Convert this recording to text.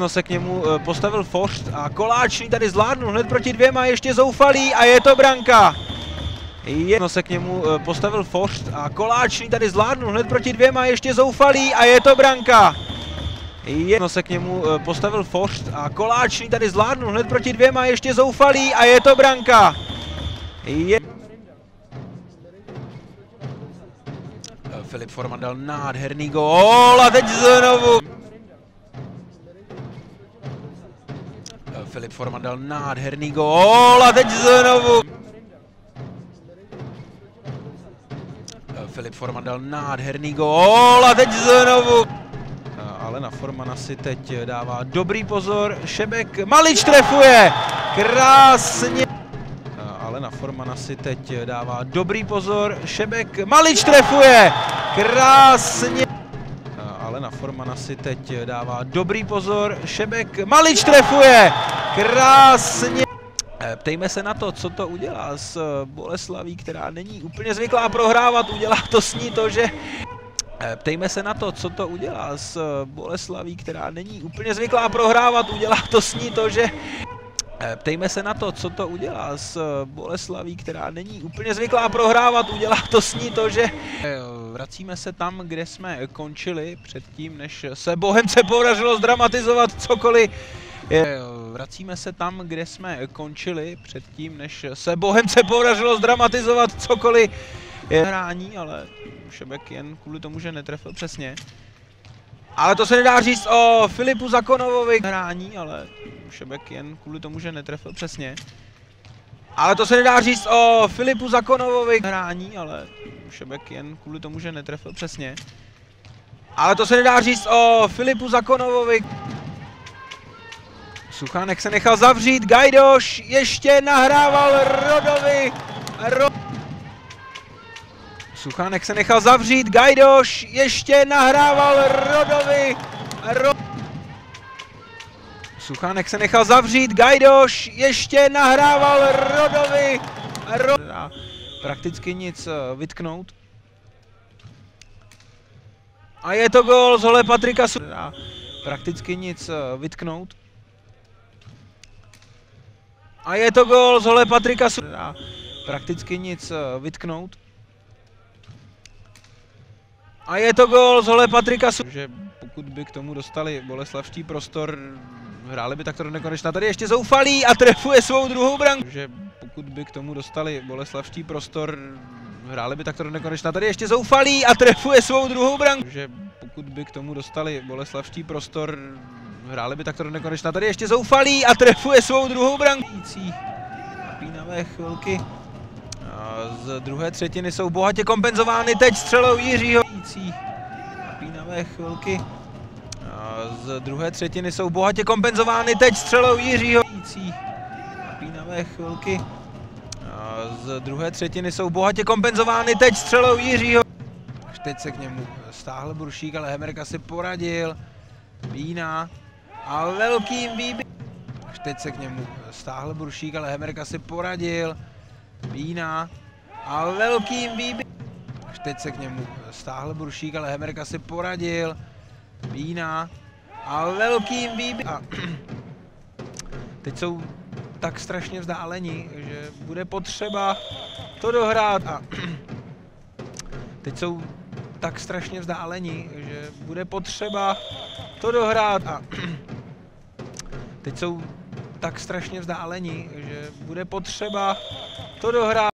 No se k němu eh, postavil Forst a Koláčný tady zvládnul hned proti dvěma, ještě zoufalý a je to branka. No se k němu eh, postavil Forst a Koláčný tady zvládnul hned proti dvěma, ještě zoufalý a je to branka. No se k němu eh, postavil Forst a Koláčný tady zvládnul hned proti dvěma, ještě zoufalý a je to branka. Je... Filip Forman dal nádherný gól a teď znovu Filip Forman dal nádherný gól a teď znovu. Filip Forman dal nádherný gól a teď znovu. Ale na Formana si teď dává dobrý pozor. Šebek Malič trefuje. Krásně. Ale na Formana si teď dává dobrý pozor. Šebek Malič trefuje. Krásně ale na Formana si teď dává dobrý pozor. Šebek Malič trefuje. Krásně. Eh, ptejme se na to, co to udělá s eh, Boleslaví, která není úplně zvyklá prohrávat. Udělá to s ní to, že eh, Ptejme se na to, co to udělá s Boleslaví, která není úplně zvyklá prohrávat. Udělá to s ní to, že Ptejme se na to, co to udělá s Boleslaví, která není úplně zvyklá prohrávat. Udělá to s ní to, že vracíme se tam, kde jsme končili předtím, než se Bohemce podařilo zdramatizovat cokoliv. Vracíme se tam, kde jsme končili předtím, než se Bohemce podařilo zdramatizovat cokoliv. Je hrání, ale Šebek jen kvůli tomu, že netrefil přesně. Ale to se nedá říct o Filipu Zakonovovi. Hrání, ale Šebek jen kvůli tomu, že netrefil přesně. Ale to se nedá říct o Filipu Zakonovovi. Hrání, ale Šebek jen kvůli tomu, že netrefil přesně. Ale to se nedá říct o Filipu Zakonovovi. Suchánek se nechal zavřít, Gajdoš ještě nahrával Rodovi. Ro... Suchánek se nechal zavřít, Gajdoš ještě nahrával Rodovi. Ro... Suchánek se nechal zavřít, Gajdoš ještě nahrával Rodovi. Ro... Prakticky nic eh, vytknout. A je to gol z hole Patrika Su... Prakticky nic eh, vytknout. A je to gol z hole Patrika Su... Prakticky nic eh, vytknout. A je to gol z hole Patrika Su... Že pokud by k tomu dostali boleslavští prostor, hráli by takto do nekonečna. Tady ještě zoufalý a trefuje svou druhou branku. Že pokud by k tomu dostali boleslavští prostor, hráli by takto do nekonečna. Tady ještě zoufalý a trefuje svou druhou branku. Že pokud by k tomu dostali boleslavští prostor, hráli by takto do nekonečna. Tady ještě zoufalý a trefuje svou druhou branku. Napínavé chvilky. A z druhé třetiny jsou bohatě kompenzovány teď střelou Jiřího. Napínavé chvilky. Z druhé třetiny jsou bohatě kompenzovány teď střelou Jiřího. Napínavé chvilky. A z druhé třetiny jsou bohatě kompenzovány teď střelou Jiřího. Až teď se k němu stáhl Brušík, ale Hemerka si poradil. Vína a velkým výběrem. Až teď se k němu stáhl Brušík, ale Hemerka si poradil. Vína a velkým výběrem. Až teď se k němu stáhl Brušík, ale Hemerka si poradil. Vína a velkým výběrem. A teď jsou tak strašně vzdálení, že bude potřeba to dohrát. A teď jsou tak strašně vzdálení, že bude potřeba to dohrát. A teď jsou tak strašně vzdálení, že bude potřeba to dohrát.